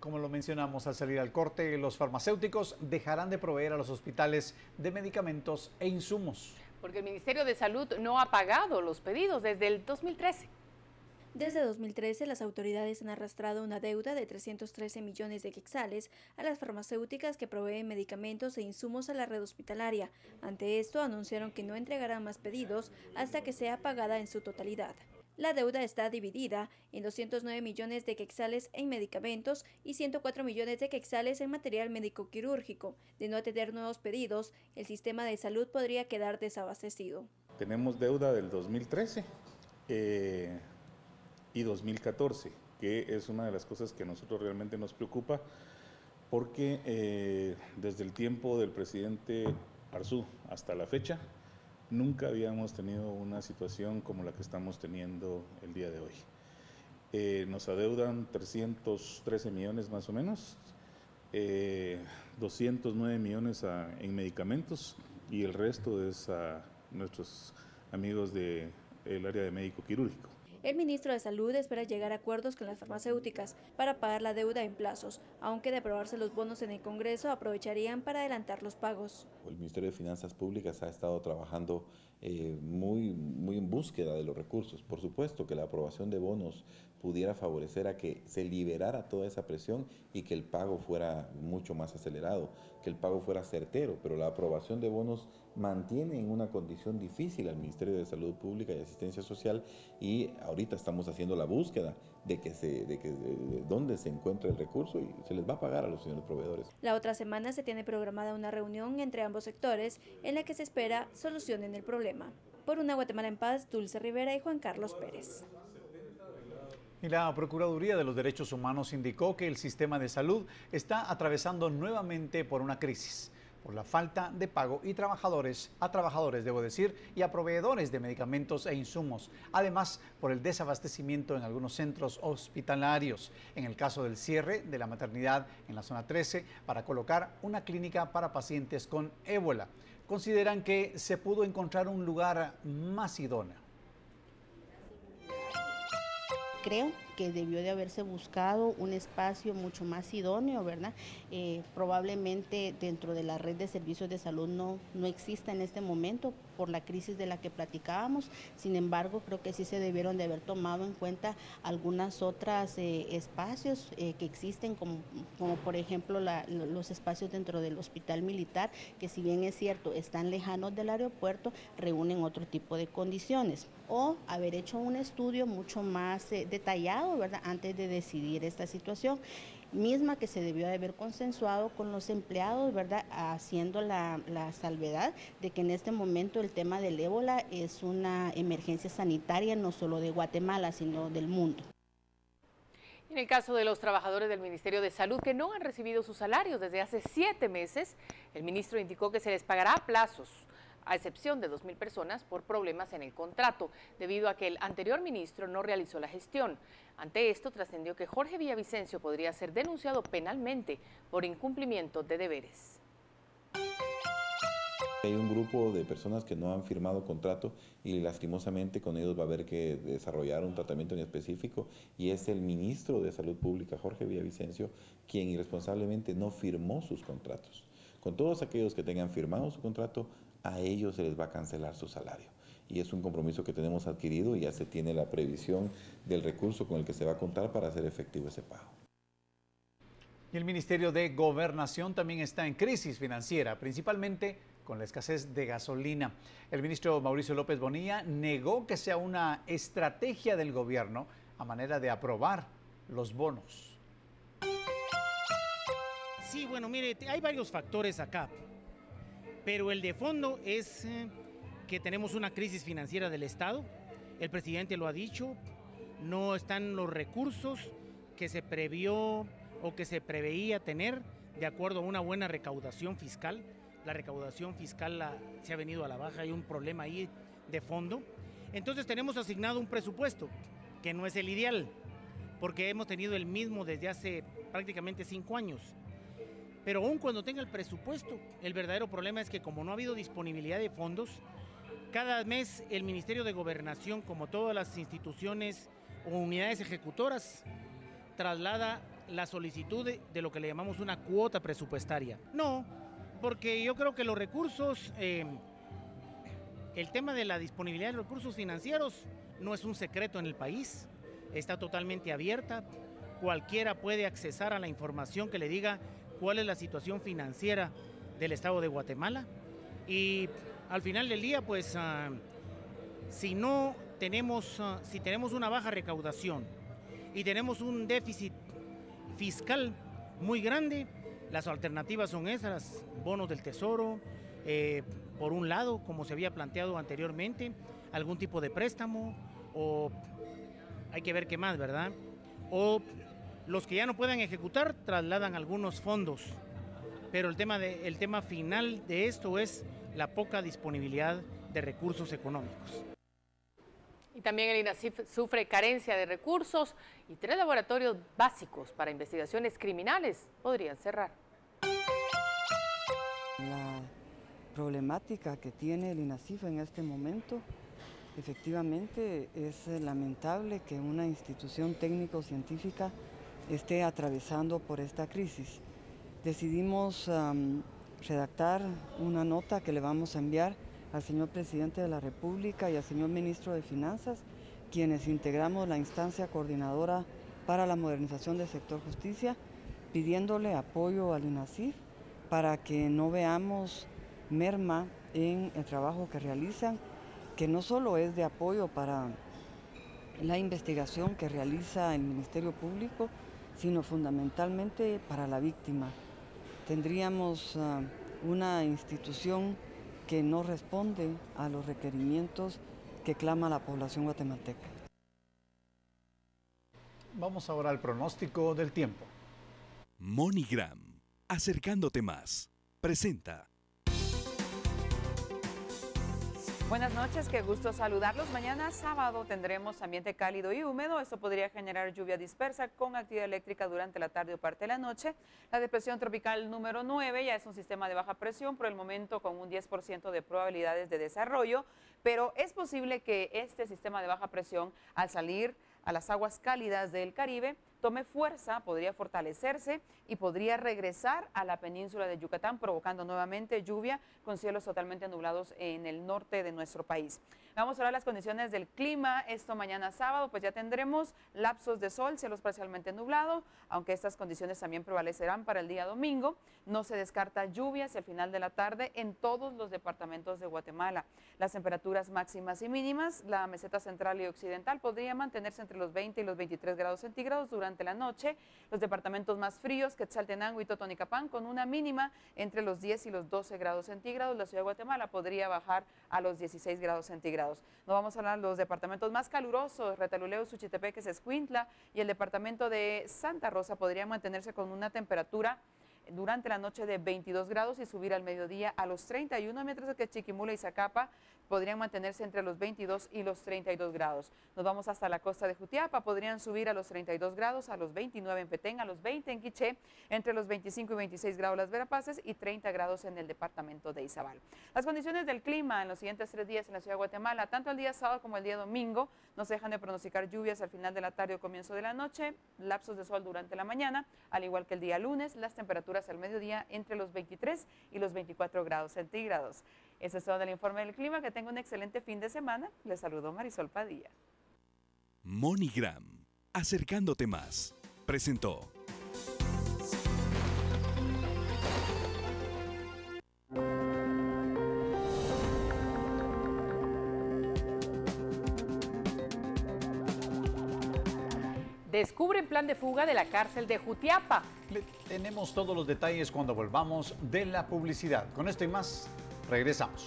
Como lo mencionamos al salir al corte, los farmacéuticos dejarán de proveer a los hospitales de medicamentos e insumos. Porque el Ministerio de Salud no ha pagado los pedidos desde el 2013. Desde 2013, las autoridades han arrastrado una deuda de 313 millones de quexales a las farmacéuticas que proveen medicamentos e insumos a la red hospitalaria. Ante esto, anunciaron que no entregarán más pedidos hasta que sea pagada en su totalidad. La deuda está dividida en 209 millones de quexales en medicamentos y 104 millones de quexales en material médico quirúrgico. De no atender nuevos pedidos, el sistema de salud podría quedar desabastecido. Tenemos deuda del 2013 eh, y 2014, que es una de las cosas que a nosotros realmente nos preocupa, porque eh, desde el tiempo del presidente Arzú hasta la fecha, Nunca habíamos tenido una situación como la que estamos teniendo el día de hoy. Eh, nos adeudan 313 millones más o menos, 209 eh, millones en medicamentos y el resto es a nuestros amigos del área de médico quirúrgico. El ministro de Salud espera llegar a acuerdos con las farmacéuticas para pagar la deuda en plazos, aunque de aprobarse los bonos en el Congreso aprovecharían para adelantar los pagos. El Ministerio de Finanzas Públicas ha estado trabajando eh, muy, muy en búsqueda de los recursos. Por supuesto que la aprobación de bonos pudiera favorecer a que se liberara toda esa presión y que el pago fuera mucho más acelerado, que el pago fuera certero, pero la aprobación de bonos mantiene en una condición difícil al Ministerio de Salud Pública y Asistencia Social y ahorita estamos haciendo la búsqueda de que se de que dónde se encuentra el recurso y se les va a pagar a los señores proveedores. La otra semana se tiene programada una reunión entre ambos sectores en la que se espera solucionen el problema. Por una Guatemala en paz, Dulce Rivera y Juan Carlos Pérez. Y la Procuraduría de los Derechos Humanos indicó que el sistema de salud está atravesando nuevamente por una crisis por la falta de pago y trabajadores, a trabajadores debo decir, y a proveedores de medicamentos e insumos. Además, por el desabastecimiento en algunos centros hospitalarios. En el caso del cierre de la maternidad en la zona 13 para colocar una clínica para pacientes con ébola. Consideran que se pudo encontrar un lugar más idóneo. Creo que debió de haberse buscado un espacio mucho más idóneo, ¿verdad? Eh, probablemente dentro de la red de servicios de salud no, no exista en este momento por la crisis de la que platicábamos, sin embargo creo que sí se debieron de haber tomado en cuenta algunas otras eh, espacios eh, que existen, como, como por ejemplo los espacios dentro del hospital militar, que si bien es cierto, están lejanos del aeropuerto, reúnen otro tipo de condiciones, o haber hecho un estudio mucho más detallado ¿verdad? Antes de decidir esta situación, misma que se debió de haber consensuado con los empleados, ¿verdad? Haciendo la, la salvedad de que en este momento el tema del ébola es una emergencia sanitaria no solo de Guatemala, sino del mundo. En el caso de los trabajadores del Ministerio de Salud que no han recibido sus salarios desde hace siete meses, el ministro indicó que se les pagará a plazos a excepción de 2.000 personas por problemas en el contrato, debido a que el anterior ministro no realizó la gestión. Ante esto trascendió que Jorge Villavicencio podría ser denunciado penalmente por incumplimiento de deberes. Hay un grupo de personas que no han firmado contrato y lastimosamente con ellos va a haber que desarrollar un tratamiento en específico y es el ministro de Salud Pública, Jorge Villavicencio, quien irresponsablemente no firmó sus contratos. Con todos aquellos que tengan firmado su contrato, a ellos se les va a cancelar su salario. Y es un compromiso que tenemos adquirido y ya se tiene la previsión del recurso con el que se va a contar para hacer efectivo ese pago. Y el Ministerio de Gobernación también está en crisis financiera, principalmente con la escasez de gasolina. El ministro Mauricio López Bonilla negó que sea una estrategia del gobierno a manera de aprobar los bonos. Sí, bueno, mire, hay varios factores acá. Pero el de fondo es eh, que tenemos una crisis financiera del Estado, el presidente lo ha dicho, no están los recursos que se previó o que se preveía tener de acuerdo a una buena recaudación fiscal. La recaudación fiscal se ha venido a la baja, hay un problema ahí de fondo. Entonces tenemos asignado un presupuesto que no es el ideal, porque hemos tenido el mismo desde hace prácticamente cinco años. Pero aún cuando tenga el presupuesto, el verdadero problema es que como no ha habido disponibilidad de fondos, cada mes el Ministerio de Gobernación, como todas las instituciones o unidades ejecutoras, traslada la solicitud de, lo que le llamamos una cuota presupuestaria. No, porque yo creo que los recursos, eh, el tema de la disponibilidad de recursos financieros no es un secreto en el país, está totalmente abierta, cualquiera puede accesar a la información que le diga cuál es la situación financiera del Estado de Guatemala y al final del día, pues, ah, si no tenemos, ah, si tenemos una baja recaudación y tenemos un déficit fiscal muy grande, las alternativas son esas, bonos del tesoro, eh, por un lado, como se había planteado anteriormente, algún tipo de préstamo o hay que ver qué más, ¿verdad? O los que ya no puedan ejecutar trasladan algunos fondos. Pero el tema, de, el tema final de esto es la poca disponibilidad de recursos económicos. Y también el INACIF sufre carencia de recursos y tres laboratorios básicos para investigaciones criminales podrían cerrar. La problemática que tiene el INACIF en este momento, efectivamente es lamentable que una institución técnico-científica esté atravesando por esta crisis. Decidimos redactar una nota que le vamos a enviar al señor presidente de la República y al señor ministro de Finanzas, quienes integramos la instancia coordinadora para la modernización del sector justicia, pidiéndole apoyo al INACIF para que no veamos merma en el trabajo que realizan, que no solo es de apoyo para la investigación que realiza el Ministerio Público, sino fundamentalmente para la víctima. Tendríamos ah, una institución que no responde a los requerimientos que clama la población guatemalteca. Vamos ahora al pronóstico del tiempo. MoneyGram, acercándote más, presenta. Buenas noches, qué gusto saludarlos. Mañana sábado tendremos ambiente cálido y húmedo. Esto podría generar lluvia dispersa con actividad eléctrica durante la tarde o parte de la noche. La depresión tropical número 9 ya es un sistema de baja presión por el momento con un 10% de probabilidades de desarrollo, pero es posible que este sistema de baja presión al salir a las aguas cálidas del Caribe tome fuerza, podría fortalecerse y podría regresar a la península de Yucatán, provocando nuevamente lluvia con cielos totalmente nublados en el norte de nuestro país. Vamos a ver las condiciones del clima. Esto mañana sábado, pues ya tendremos lapsos de sol, cielos parcialmente nublados, aunque estas condiciones también prevalecerán para el día domingo. No se descarta lluvia hacia el final de la tarde en todos los departamentos de Guatemala. Las temperaturas máximas y mínimas, la meseta central y occidental podría mantenerse entre los 20 y los 23 grados centígrados durante la noche. Los departamentos más fríos, Quetzaltenango y Totonicapán, con una mínima entre los 10 y los 12 grados centígrados. La ciudad de Guatemala podría bajar a los 16 grados centígrados. No vamos a hablar de los departamentos más calurosos, Retaluleo, Suchitepeques, Escuintla y el departamento de Santa Rosa podría mantenerse con una temperatura durante la noche de 22 grados y subir al mediodía a los 31, mientras que Chiquimula y Zacapa podrían mantenerse entre los 22 y los 32 grados. Nos vamos hasta la costa de Jutiapa, podrían subir a los 32 grados, a los 29 en Petén, a los 20 en Quiché, entre los 25 y 26 grados las Verapaces y 30 grados en el departamento de Izabal. Las condiciones del clima en los siguientes tres días en la ciudad de Guatemala, tanto el día sábado como el día domingo, no se dejan de pronosticar lluvias al final de la tarde o comienzo de la noche, lapsos de sol durante la mañana, al igual que el día lunes, las temperaturas al mediodía entre los 23 y los 24 grados centígrados. Ese es todo el informe del clima. Que tenga un excelente fin de semana. Les saludo Marisol Padilla. MoneyGram, acercándote más, presentó. Descubren plan de fuga de la cárcel de Jutiapa. tenemos todos los detalles cuando volvamos de la publicidad. Con esto y más, regresamos.